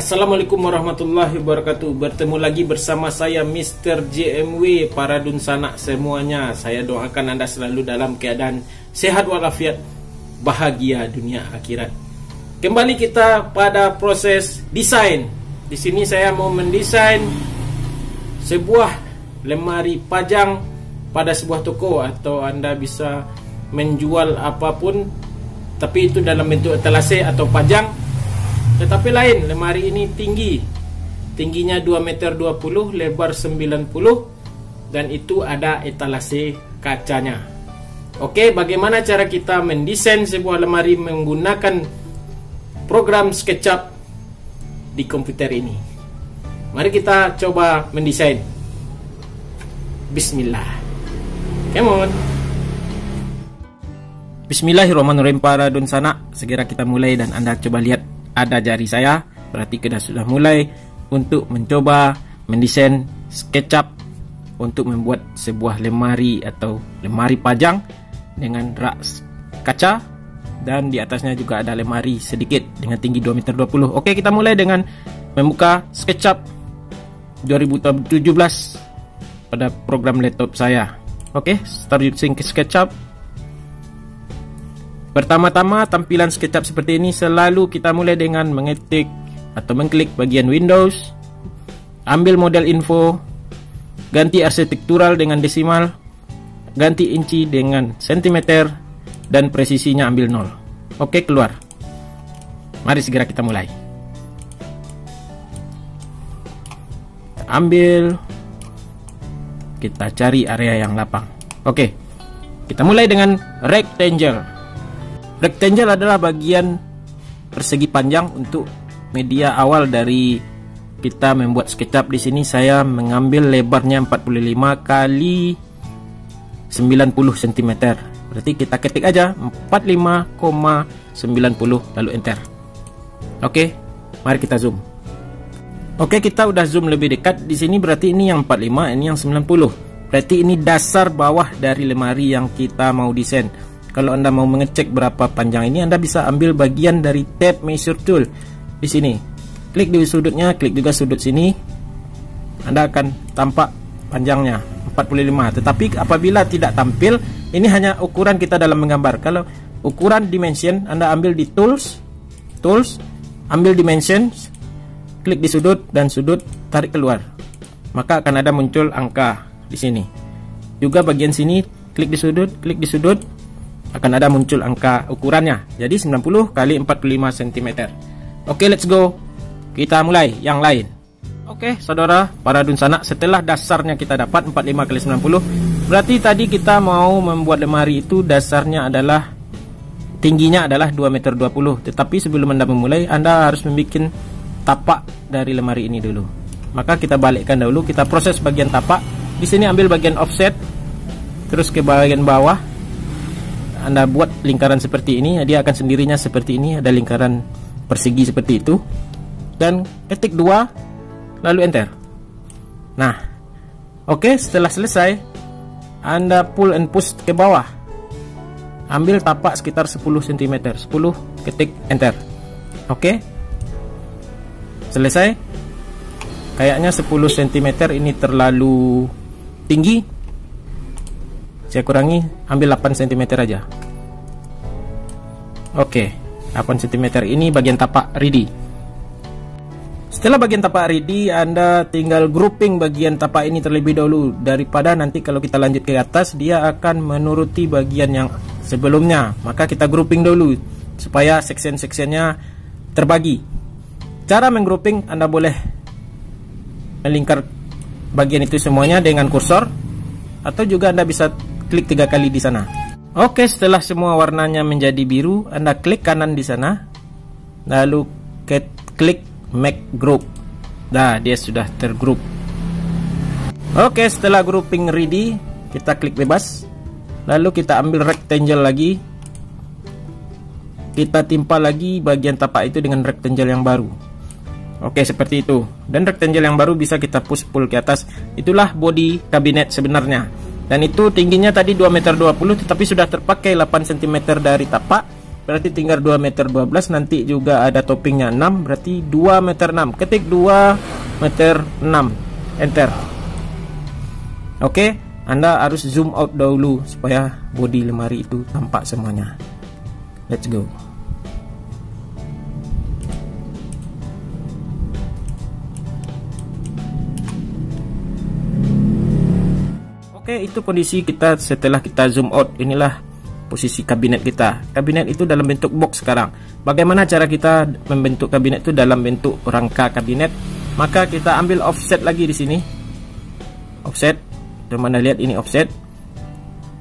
Assalamualaikum warahmatullahi wabarakatuh. Bertemu lagi bersama saya Mr. JMW Para dunsanak semuanya. Saya doakan anda selalu dalam keadaan Sehat walafiat Bahagia dunia akhirat. Kembali kita pada proses desain. Di sini saya mau mendesain Sebuah lemari pajang Pada sebuah toko Atau anda bisa menjual apapun Tapi itu dalam bentuk etalase atau pajang tetapi lain, lemari ini tinggi. Tingginya 2 meter 20, lebar 90 dan itu ada etalase kacanya. Oke, bagaimana cara kita mendesain sebuah lemari menggunakan program SketchUp di komputer ini? Mari kita coba mendesain. Bismillah. Come on. Bismillahirrahmanirrahim para donsana. Segera kita mulai dan Anda coba lihat ada jari saya. Berarti kita sudah mulai untuk mencoba mendesain SketchUp untuk membuat sebuah lemari atau lemari pajang dengan rak kaca. Dan di atasnya juga ada lemari sedikit dengan tinggi 2 meter 20 oke kita mulai dengan membuka SketchUp 2017 pada program laptop saya. Oke start using SketchUp Pertama-tama tampilan SketchUp seperti ini selalu kita mulai dengan mengetik atau mengklik bagian Windows Ambil model info Ganti arsitektural dengan desimal Ganti inci dengan sentimeter Dan presisinya ambil 0 Oke keluar. Mari segera kita mulai. Ambil. Kita cari area yang lapang. Oke Kita mulai dengan rectangle Rectangle adalah bagian persegi panjang untuk media awal dari kita membuat SketchUp di sini saya mengambil lebarnya 45 kali 90 cm. Berarti kita ketik aja 45,90 lalu enter. Oke, mari kita zoom. Oke, kita udah zoom lebih dekat. Di sini berarti ini yang 45, ini yang 90. Berarti ini dasar bawah dari lemari yang kita mau desain. Kalau Anda mau mengecek berapa panjang ini, Anda bisa ambil bagian dari tab measure tool di sini. Klik di sudutnya, klik juga sudut sini. Anda akan tampak panjangnya 45. Tetapi apabila tidak tampil, ini hanya ukuran kita dalam menggambar. Kalau ukuran dimension, Anda ambil di tools, tools, ambil dimensions, klik di sudut dan sudut tarik keluar. Maka akan ada muncul angka di sini. Juga bagian sini, klik di sudut, klik di sudut, akan ada muncul angka ukurannya. Jadi 90 kali 45 cm. Oke, let's go. Kita mulai yang lain. Oke, saudara, para dunsana, setelah dasarnya kita dapat 45 kali 90, berarti tadi kita mau membuat lemari itu dasarnya adalah tingginya adalah 2 meter 20. Tetapi sebelum Anda memulai, Anda harus membuat tapak dari lemari ini dulu. Maka kita balikkan dulu, kita proses bagian tapak. Di sini ambil bagian offset, terus ke bagian bawah, anda buat lingkaran seperti ini dia akan sendirinya seperti ini ada lingkaran persegi seperti itu. Dan ketik dua lalu enter. Nah oke okay, setelah selesai Anda pull and push ke bawah. Ambil tapak sekitar 10 cm 10 ketik enter. Oke. Okay. selesai. Kayaknya 10 cm ini terlalu tinggi saya kurangi ambil 8 cm aja. Oke 8 cm ini bagian tapak ready setelah bagian tapak ready Anda tinggal grouping bagian tapak ini terlebih dahulu. Daripada nanti kalau kita lanjut ke atas dia akan menuruti bagian yang sebelumnya. Maka kita grouping dulu supaya section-sectionnya terbagi. Cara menggrouping Anda boleh melingkar bagian itu semuanya dengan kursor atau juga Anda bisa klik tiga kali di sana. Oke, setelah semua warnanya menjadi biru, Anda klik kanan di sana. Lalu klik make group. Nah, dia sudah tergroup. Oke, setelah grouping ready, kita klik bebas. Lalu kita ambil rectangle lagi. Kita timpa lagi bagian tapak itu dengan rectangle yang baru. Oke, seperti itu. Dan rectangle yang baru bisa kita push pull ke atas. Itulah body kabinet sebenarnya. Dan itu tingginya tadi 2 meter 20 tetapi sudah terpakai 8 cm dari tapak. berarti tinggal 2 meter 12 nanti juga ada toppingnya 6 berarti 2 meter 6 ketik 2 meter 6 enter. Oke anda harus zoom out dahulu supaya bodi lemari itu tampak semuanya. Let's go itu kondisi kita setelah kita zoom out. Inilah posisi kabinet kita. Kabinet itu dalam bentuk box sekarang. Bagaimana cara kita membentuk kabinet itu dalam bentuk rangka kabinet? Maka kita ambil offset lagi di sini. Offset. Teman lihat ini offset.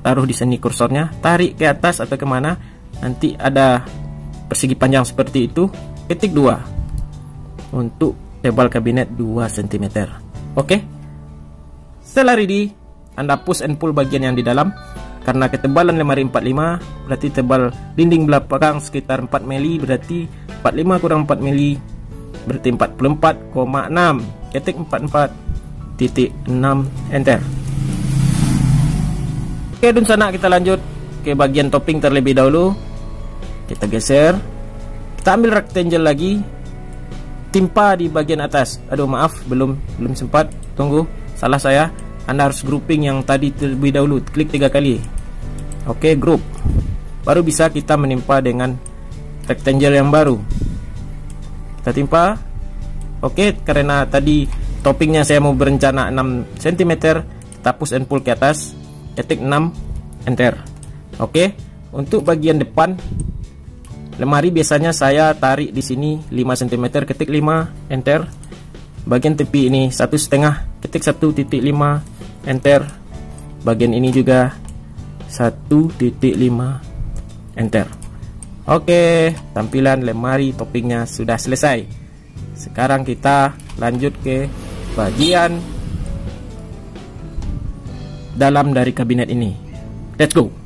Taruh di sini kursornya, tarik ke atas atau ke mana. Nanti ada persegi panjang seperti itu. Ketik 2 untuk tebal kabinet 2 cm. Oke. Setelah ready, anda push and pull bagian yang di dalam. Karena ketebalan lemari 45 berarti tebal dinding belakang sekitar 4 mili berarti 45 kurang 4 mili berarti 44,6 ketik 44 titik 6 enter. Oke dan sana kita lanjut ke bagian topping terlebih dahulu. Kita geser. Kita ambil rectangle lagi. Timpa di bagian atas. Aduh maaf belum belum sempat. Tunggu salah saya anda harus grouping yang tadi terlebih dahulu. Klik tiga kali. Oke group. Baru bisa kita menimpa dengan rectangle yang baru. Kita timpa. Oke karena tadi toppingnya saya mau berencana 6 cm kita push and pull ke atas ketik 6 enter. Oke untuk bagian depan lemari biasanya saya tarik di sini 5 cm ketik 5 enter bagian tepi ini satu setengah ketik 1.5 enter. Bagian ini juga 1.5 enter. Oke tampilan lemari toppingnya sudah selesai. Sekarang kita lanjut ke bagian dalam dari kabinet ini. Let's go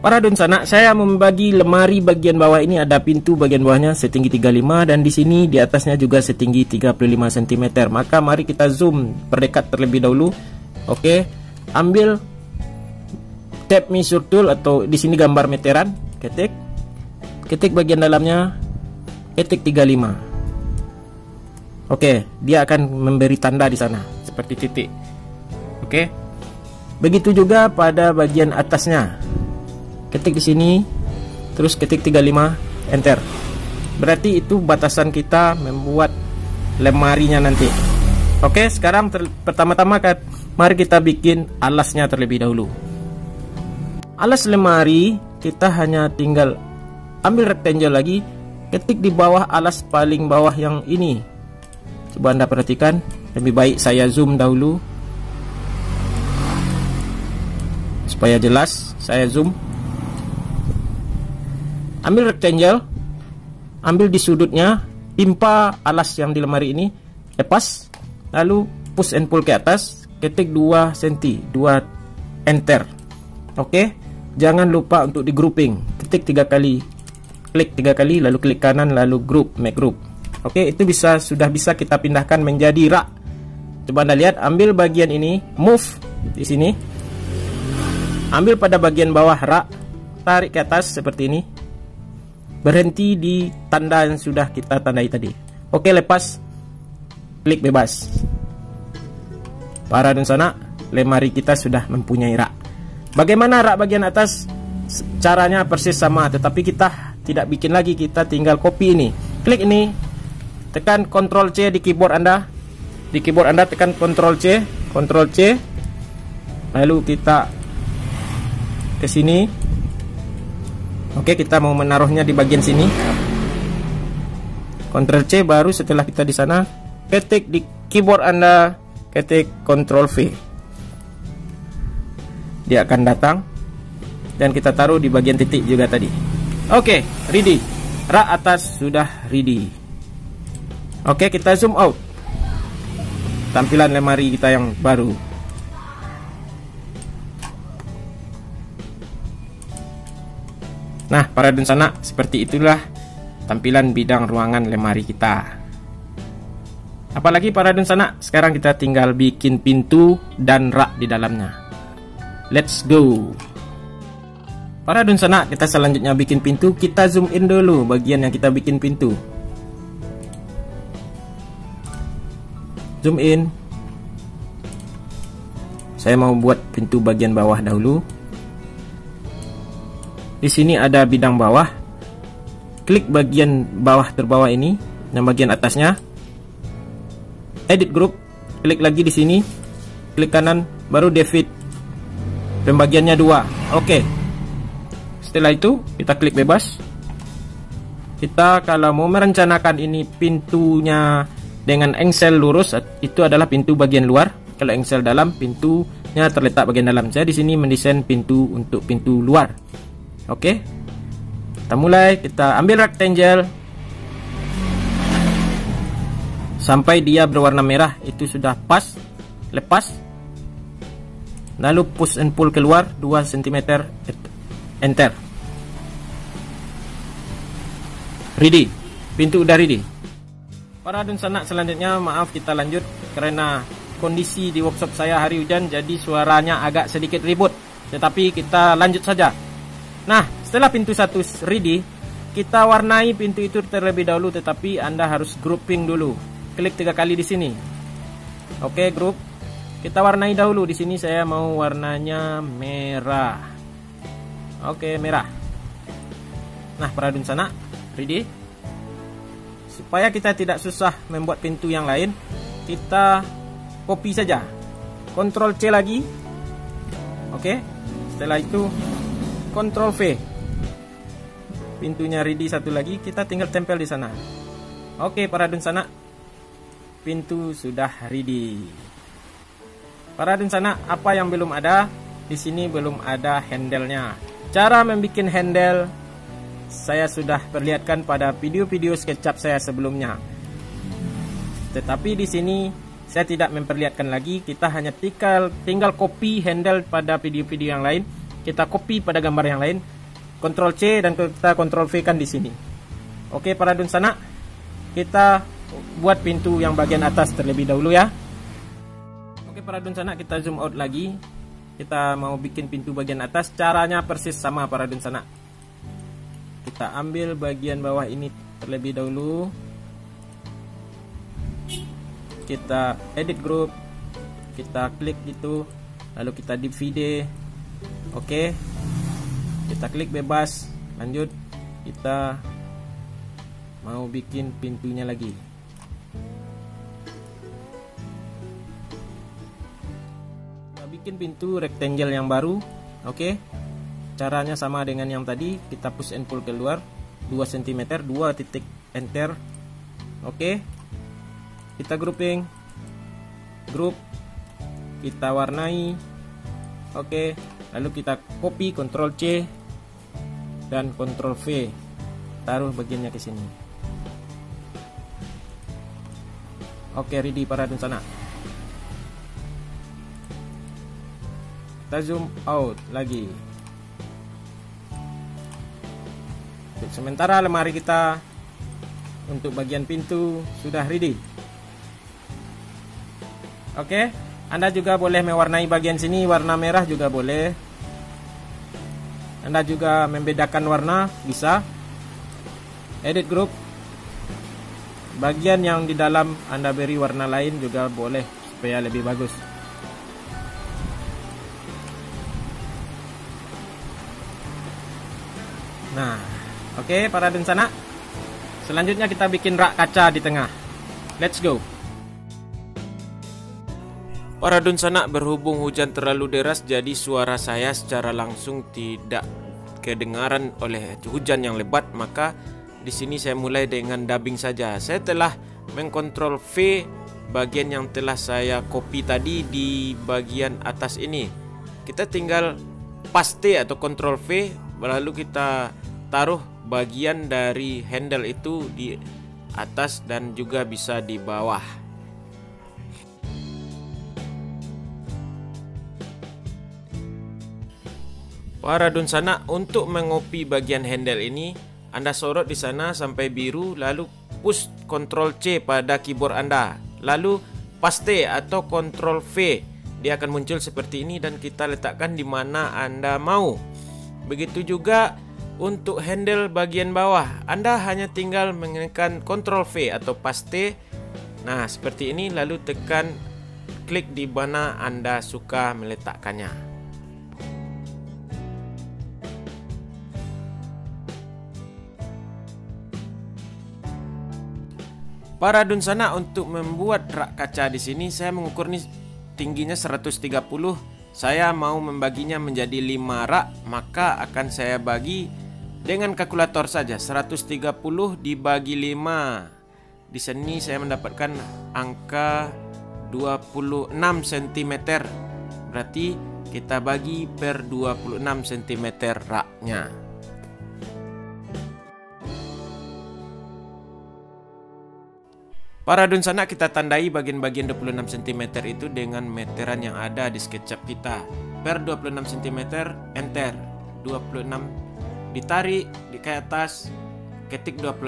Para sana, saya membagi lemari bagian bawah ini ada pintu bagian bawahnya setinggi 35 dan di sini di atasnya juga setinggi 35 cm. Maka mari kita zoom perdekat terlebih dahulu. Oke, ambil tab measure tool atau di sini gambar meteran, ketik. Ketik bagian dalamnya ketik 35. Oke, dia akan memberi tanda di sana seperti titik. Oke. Begitu juga pada bagian atasnya ketik di sini terus ketik 35 enter. Berarti itu batasan kita membuat lemarinya nanti. Oke sekarang pertama-tama kan mari kita bikin alasnya terlebih dahulu. Alas lemari kita hanya tinggal ambil rectangle lagi ketik di bawah alas paling bawah yang ini. Coba anda perhatikan lebih baik saya zoom dahulu. Supaya jelas saya zoom ambil rectangle ambil di sudutnya timpa alas yang di lemari ini lepas lalu push and pull ke atas ketik 2 cm 2 enter. Oke jangan lupa untuk di grouping. Ketik tiga kali klik tiga kali lalu klik kanan lalu group make group. Oke itu bisa sudah bisa kita pindahkan menjadi rak. Coba anda lihat ambil bagian ini move di sini. Ambil pada bagian bawah rak tarik ke atas seperti ini berhenti di tanda yang sudah kita tandai tadi. Oke lepas. Klik bebas. Para dan sana lemari kita sudah mempunyai rak. Bagaimana rak bagian atas? Caranya persis sama tetapi kita tidak bikin lagi. Kita tinggal copy ini. Klik ini. Tekan Ctrl C di keyboard anda. Di keyboard anda tekan Ctrl C Ctrl C. Lalu kita ke sini Oke, kita mau menaruhnya di bagian sini. Ctrl C baru setelah kita di sana ketik di keyboard Anda ketik Ctrl V. Dia akan datang dan kita taruh di bagian titik juga tadi. Oke, ready. Rak atas sudah ready. Oke, kita zoom out. Tampilan lemari kita yang baru. Nah, para dan sana, seperti itulah tampilan bidang ruangan lemari kita. Apalagi para dan sana, sekarang kita tinggal bikin pintu dan rak di dalamnya. Let's go. Para dun sana kita selanjutnya bikin pintu Kita zoom in dulu bagian yang kita bikin pintu Zoom in Saya mau buat pintu bagian bawah dahulu Di sini ada bidang bawah Klik bagian bawah terbawah ini Yang bagian atasnya Edit group Klik lagi di sini Klik kanan Baru David Pembagiannya dua Oke okay. Setelah itu kita klik bebas. Kita kalau mau merencanakan ini pintunya dengan engsel lurus itu adalah pintu bagian luar. Kalau engsel dalam pintunya terletak bagian dalam. Saya di sini mendesain pintu untuk pintu luar. Oke. Kita mulai, kita ambil rectangle. Sampai dia berwarna merah itu sudah pas lepas. Lalu push and pull keluar 2 cm enter. Ready. Pintu udah ready. Para adun sanak selanjutnya maaf kita lanjut. Karena kondisi di workshop saya hari hujan jadi suaranya agak sedikit ribut. Tetapi kita lanjut saja nah setelah pintu satu ready kita warnai pintu itu terlebih dahulu tetapi anda harus grouping dulu klik tiga kali di sini oke group kita warnai dahulu di sini saya mau warnanya merah Oke, merah. Nah, peradun sana, ready? Supaya kita tidak susah membuat pintu yang lain, kita copy saja. Ctrl C lagi. Oke. Setelah itu Ctrl V. Pintunya ready satu lagi, kita tinggal tempel di sana. Oke, peradun sana. Pintu sudah ready. Peradun sana, apa yang belum ada? Di sini belum ada handle-nya. Cara membuat handle saya sudah perlihatkan pada video-video SketchUp saya sebelumnya. Tetapi di sini saya tidak memperlihatkan lagi, kita hanya tinggal tinggal copy handle pada video-video yang lain, kita copy pada gambar yang lain, Ctrl C dan kita Ctrl V kan di sini. Oke, para dun sana, kita buat pintu yang bagian atas terlebih dahulu ya. Oke, para dun sana, kita zoom out lagi. Kita mau bikin pintu bagian atas. Caranya persis sama para sana kita ambil bagian bawah ini terlebih dahulu. Kita edit group. Kita klik itu. Lalu kita divide oke. Kita klik bebas. Lanjut. Kita mau bikin pintunya lagi. Bikin pintu rectangle yang baru. Oke. Caranya sama dengan yang tadi. Kita push and pull keluar. 2 cm 2 titik enter. Oke. Kita grouping. Group. Kita warnai. Oke. okay. Lalu kita copy Ctrl C dan Ctrl V. Taruh bagiannya ke sini. Oke okay, ready para sana kita zoom out lagi. Untuk sementara lemari kita untuk bagian pintu sudah ready. Oke anda juga boleh mewarnai bagian sini warna merah juga boleh anda juga membedakan warna bisa edit group bagian yang di dalam anda beri warna lain juga boleh supaya lebih bagus Nah, oke okay, para sana. Selanjutnya kita bikin rak kaca di tengah. Let's go. Para sana berhubung hujan terlalu deras jadi suara saya secara langsung tidak kedengaran oleh hujan yang lebat maka di sini saya mulai dengan dubbing saja. Saya telah mengkontrol V bagian yang telah saya copy tadi di bagian atas ini. Kita tinggal paste atau control V lalu kita taruh bagian dari handle itu di atas dan juga bisa di bawah Para dunsana untuk mengopi bagian handle ini Anda sorot di sana sampai biru lalu push Ctrl C pada keyboard Anda lalu paste atau Ctrl V dia akan muncul seperti ini dan kita letakkan di mana Anda mau Begitu juga untuk handle bagian bawah, Anda hanya tinggal menekan Ctrl V atau paste. Nah, seperti ini lalu tekan klik di mana Anda suka meletakkannya. Para dunsana untuk membuat rak kaca di sini saya mengukur nih tingginya 130 saya mau membaginya menjadi 5 rak maka akan saya bagi dengan kalkulator saja. 130 dibagi 5 Di sini saya mendapatkan angka 26 cm Berarti kita bagi per 26 cm raknya Para dunsana kita tandai bagian-bagian 26 cm itu dengan meteran yang ada di SketchUp kita. Per 26 cm enter. 26 ditarik di ke atas. Ketik 26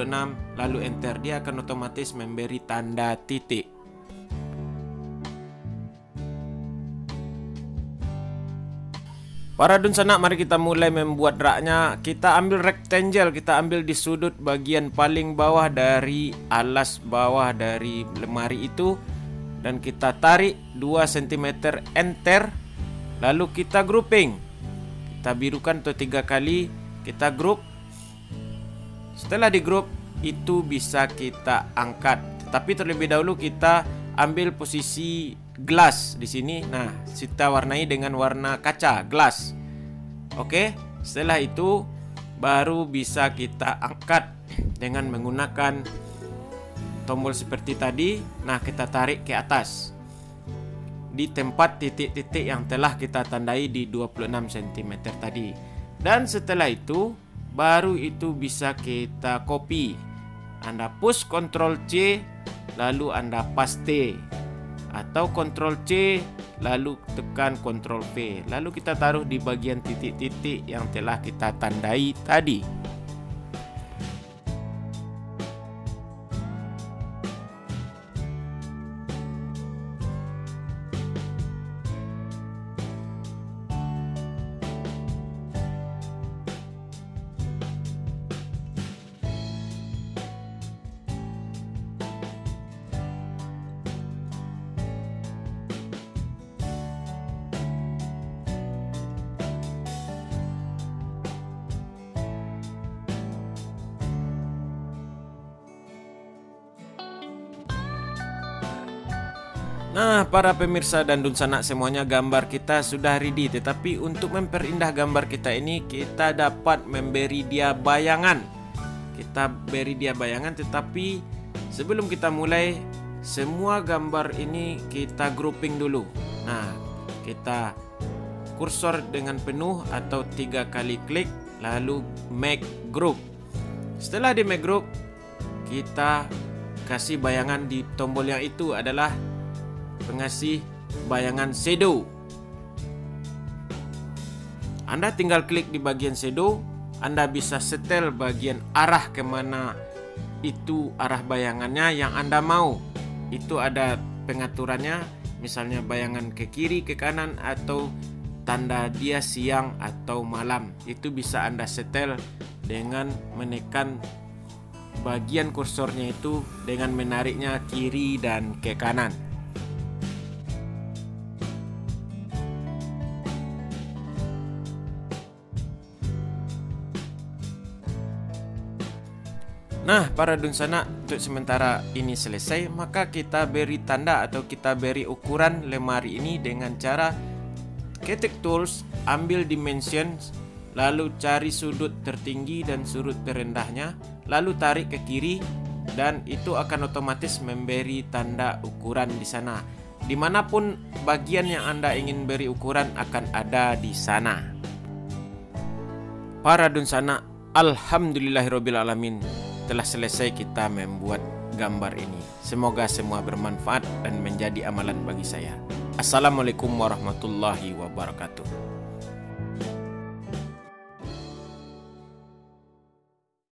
lalu enter. Dia akan otomatis memberi tanda titik Para dunsana mari kita mulai membuat raknya. Kita ambil rectangle Kita ambil di sudut bagian paling bawah dari alas bawah dari lemari itu. Dan kita tarik 2 cm enter Lalu kita grouping. Kita birukan tuh tiga kali kita grup setelah di grup itu bisa kita angkat. Tapi terlebih dahulu kita ambil posisi glass di sini. Nah kita warnai dengan warna kaca glass. Oke setelah itu baru bisa kita angkat dengan menggunakan tombol seperti tadi. Nah kita tarik ke atas. Di tempat titik-titik yang telah kita tandai di 26 cm tadi. Dan setelah itu baru itu bisa kita copy. Anda push Ctrl C lalu Anda paste atau Ctrl C lalu tekan Ctrl V. Lalu kita taruh di bagian titik-titik yang telah kita tandai tadi. Nah, para pemirsa dan dunsanak semuanya gambar kita sudah ready Tetapi untuk memperindah gambar kita ini Kita dapat memberi dia bayangan. Kita beri dia bayangan tetapi Sebelum kita mulai Semua gambar ini kita grouping dulu. Nah, kita kursor dengan penuh Atau tiga kali klik Lalu make group. Setelah di make group Kita kasih bayangan di tombol yang itu adalah pengasih bayangan shadow. Anda tinggal klik di bagian shadow, Anda bisa setel bagian arah ke mana itu arah bayangannya yang Anda mau. Itu ada pengaturannya, misalnya bayangan ke kiri, ke kanan, atau tanda dia siang atau malam. Itu bisa Anda setel dengan menekan bagian kursornya itu dengan menariknya kiri dan ke kanan. Nah, para dunsana, untuk sementara ini selesai, maka kita beri tanda atau kita beri ukuran lemari ini dengan cara ketik tools, ambil dimension, lalu cari sudut tertinggi dan sudut terendahnya, lalu tarik ke kiri, dan itu akan otomatis memberi tanda ukuran di sana. Di mana pun bagian yang Anda ingin beri ukuran akan ada di sana. Para dunsana, Alhamdulillahirrahmanirrahim telah selesai kita membuat gambar ini. Semoga semua bermanfaat dan menjadi amalan bagi saya. Assalamualaikum warahmatullahi wabarakatuh.